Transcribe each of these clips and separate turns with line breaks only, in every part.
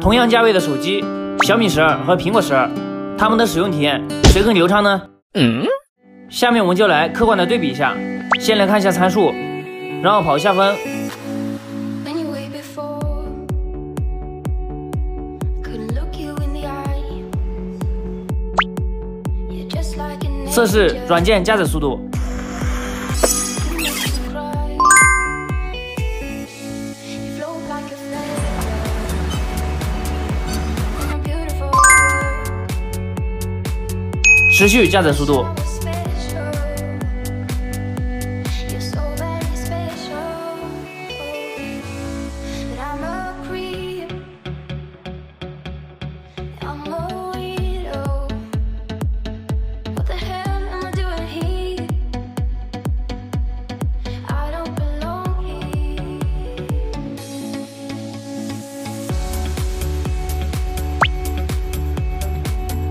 同样价位的手机，小米十二和苹果十二，它们的使用体验谁更流畅呢？嗯，下面我们就来客观的对比一下。先来看一下参数，然后跑一下分。测试软件加载速度。持续加载速度。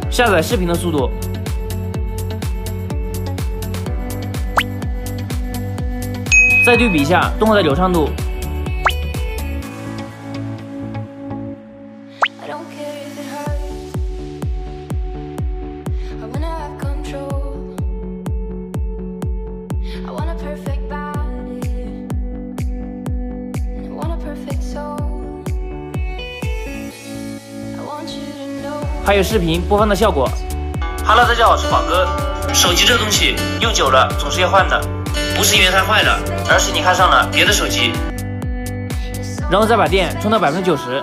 下载视频的速度。再对比一下动画的流畅度。还有视频播放的效果。Hello，大家好，我是宝哥。手机这东西用久了总是要换的。不是因为它坏了，而是你看上了别的手机，然后再把电充到百分之九十，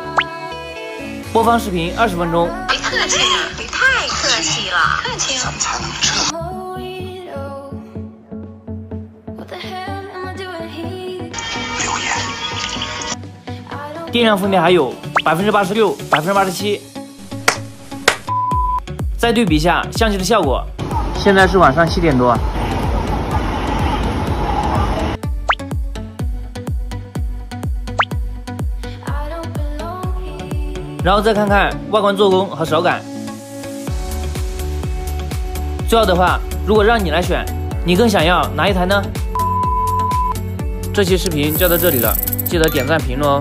播放视频二十分钟。
别客气了，你太客气了，客气。怎么才能这？
留言。电量分别还有百分之八十六、百分之八十七。再对比一下相机的效果，现在是晚上七点多。然后再看看外观做工和手感。最后的话，如果让你来选，你更想要哪一台呢？这期视频就到这里了，记得点赞评论哦。